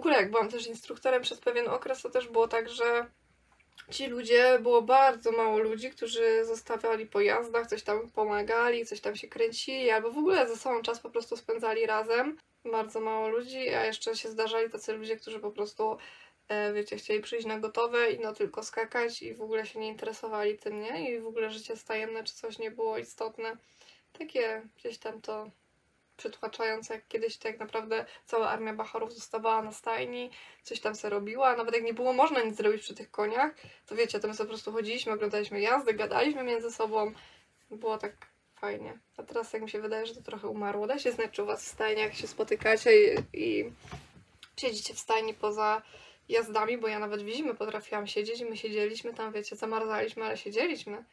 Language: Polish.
ogóle jak byłam też instruktorem przez pewien okres, to też było tak, że ci ludzie, było bardzo mało ludzi, którzy zostawiali po jazdach, coś tam pomagali, coś tam się kręcili, albo w ogóle ze sobą czas po prostu spędzali razem. Bardzo mało ludzi, a jeszcze się zdarzali tacy ludzie, którzy po prostu, e, wiecie, chcieli przyjść na gotowe i no tylko skakać i w ogóle się nie interesowali tym, nie? I w ogóle życie stajemne czy coś nie było istotne. Takie gdzieś tam to przytłaczające, jak kiedyś tak naprawdę cała armia Bacharów zostawała na stajni, coś tam se robiła, nawet jak nie było można nic zrobić przy tych koniach, to wiecie, to my sobie po prostu chodziliśmy, oglądaliśmy jazdy, gadaliśmy między sobą, było tak fajnie. A teraz jak mi się wydaje, że to trochę umarło. Da się znać, czy u was w stajniach się spotykacie i, i siedzicie w stajni poza jazdami, bo ja nawet w zimę potrafiłam siedzieć i my siedzieliśmy tam, wiecie, zamarzaliśmy, ale siedzieliśmy.